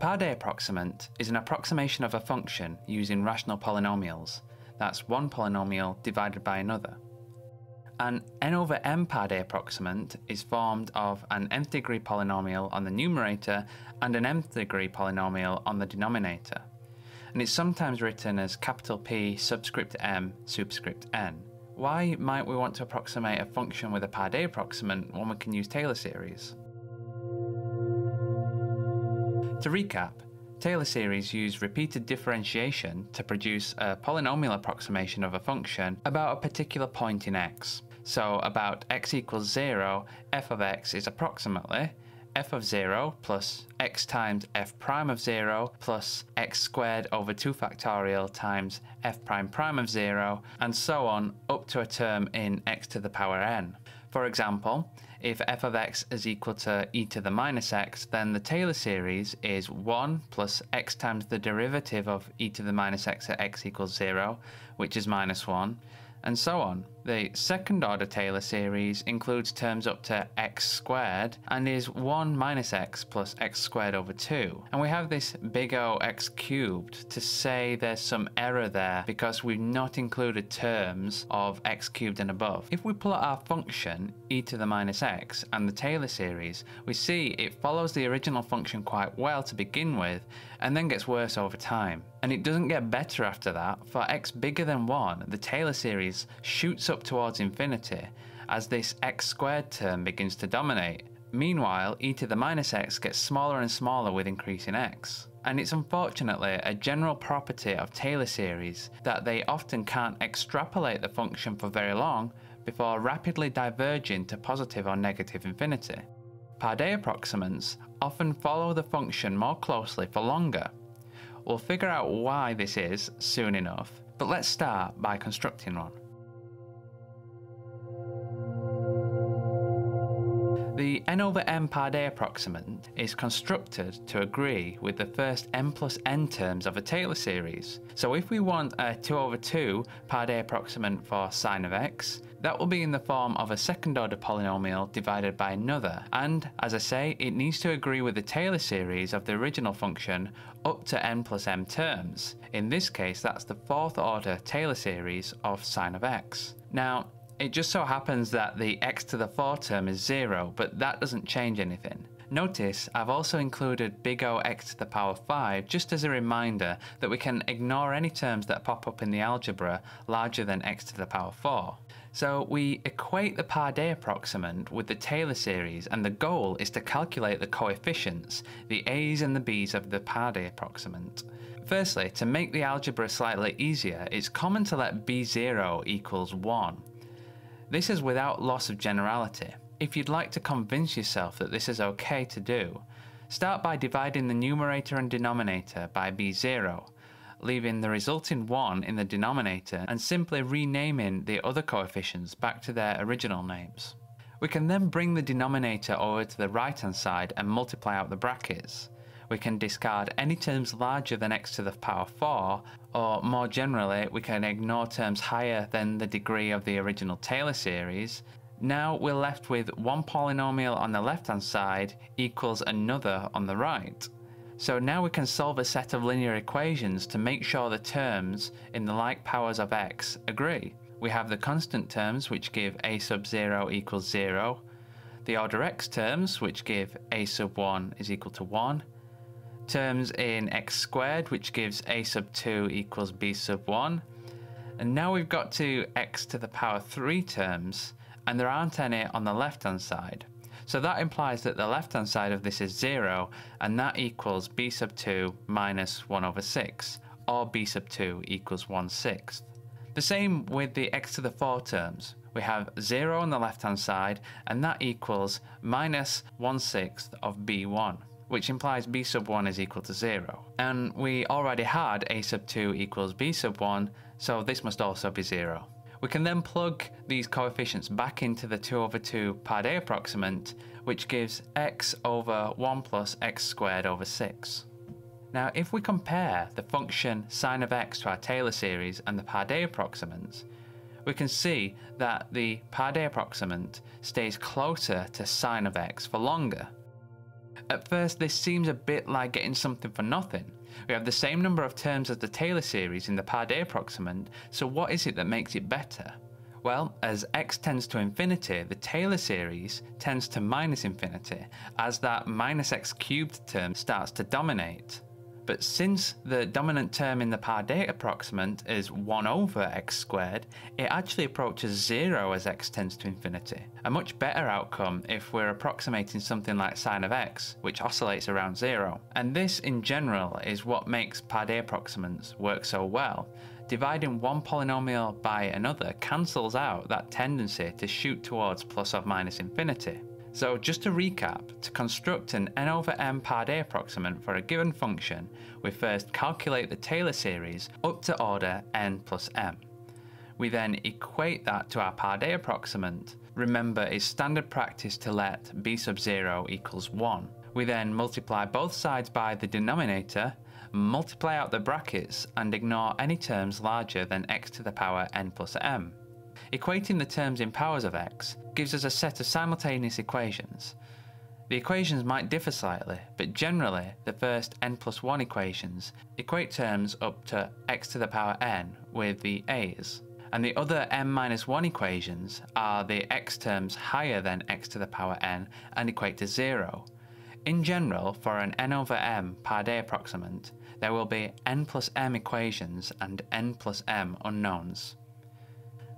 Padé approximant is an approximation of a function using rational polynomials. That's one polynomial divided by another. An n over m Padé approximant is formed of an nth degree polynomial on the numerator and an nth degree polynomial on the denominator. And it's sometimes written as capital P subscript m superscript n. Why might we want to approximate a function with a Padé approximant when we can use Taylor series? To recap, Taylor series use repeated differentiation to produce a polynomial approximation of a function about a particular point in x. So about x equals 0, f of x is approximately f of 0 plus x times f prime of 0 plus x squared over 2 factorial times f prime prime of 0 and so on up to a term in x to the power n. For example, if f of x is equal to e to the minus x, then the Taylor series is 1 plus x times the derivative of e to the minus x at x equals 0, which is minus 1, and so on. The second order Taylor series includes terms up to x squared and is 1 minus x plus x squared over 2. And we have this big O x cubed to say there's some error there because we've not included terms of x cubed and above. If we plot our function e to the minus x and the Taylor series, we see it follows the original function quite well to begin with and then gets worse over time. And it doesn't get better after that. For x bigger than 1, the Taylor series shoots up towards infinity as this x squared term begins to dominate. Meanwhile, e to the minus x gets smaller and smaller with increasing x. And it's unfortunately a general property of Taylor series that they often can't extrapolate the function for very long before rapidly diverging to positive or negative infinity. Padé approximants often follow the function more closely for longer. We'll figure out why this is soon enough, but let's start by constructing one. The n over m Padé approximant is constructed to agree with the first m plus n terms of a Taylor series. So if we want a 2 over 2 Padé approximant for sine of x, that will be in the form of a second order polynomial divided by another, and as I say, it needs to agree with the Taylor series of the original function up to n plus m terms. In this case, that's the fourth order Taylor series of sine of x. Now, it just so happens that the x to the 4 term is 0, but that doesn't change anything. Notice I've also included big O x to the power 5 just as a reminder that we can ignore any terms that pop up in the algebra larger than x to the power 4. So we equate the Padé approximant with the Taylor series and the goal is to calculate the coefficients, the a's and the b's of the Padé approximant. Firstly, to make the algebra slightly easier, it's common to let b0 equals 1. This is without loss of generality. If you'd like to convince yourself that this is okay to do, start by dividing the numerator and denominator by b0, leaving the resulting 1 in the denominator and simply renaming the other coefficients back to their original names. We can then bring the denominator over to the right hand side and multiply out the brackets. We can discard any terms larger than x to the power 4 or more generally, we can ignore terms higher than the degree of the original Taylor series. Now we're left with one polynomial on the left hand side equals another on the right. So now we can solve a set of linear equations to make sure the terms in the like powers of x agree. We have the constant terms which give a sub 0 equals 0, the order x terms which give a sub 1 is equal to 1, terms in x squared, which gives a sub 2 equals b sub 1. And now we've got to x to the power 3 terms, and there aren't any on the left-hand side. So that implies that the left-hand side of this is 0, and that equals b sub 2 minus 1 over 6, or b sub 2 equals 1 sixth. The same with the x to the 4 terms. We have 0 on the left-hand side, and that equals minus 1 sixth of b1 which implies b sub 1 is equal to 0. And we already had a sub 2 equals b sub 1, so this must also be 0. We can then plug these coefficients back into the 2 over 2 Padé approximant, which gives x over 1 plus x squared over 6. Now if we compare the function sine of x to our Taylor series and the Padé approximants, we can see that the Padé approximant stays closer to sine of x for longer. At first, this seems a bit like getting something for nothing. We have the same number of terms as the Taylor series in the Padé approximant, so what is it that makes it better? Well, as x tends to infinity, the Taylor series tends to minus infinity, as that minus x cubed term starts to dominate. But since the dominant term in the Padé approximant is 1 over x squared, it actually approaches 0 as x tends to infinity. A much better outcome if we're approximating something like sine of x, which oscillates around 0. And this in general is what makes Padé approximants work so well. Dividing one polynomial by another cancels out that tendency to shoot towards plus or minus infinity. So just to recap, to construct an n over m Padé approximant for a given function, we first calculate the Taylor series up to order n plus m. We then equate that to our Padé approximant. Remember, it's standard practice to let b sub 0 equals 1. We then multiply both sides by the denominator, multiply out the brackets, and ignore any terms larger than x to the power n plus m. Equating the terms in powers of x gives us a set of simultaneous equations. The equations might differ slightly, but generally the first n plus 1 equations equate terms up to x to the power n with the a's, and the other m minus 1 equations are the x terms higher than x to the power n and equate to 0. In general, for an n over m Padé approximant, there will be n plus m equations and n plus m unknowns.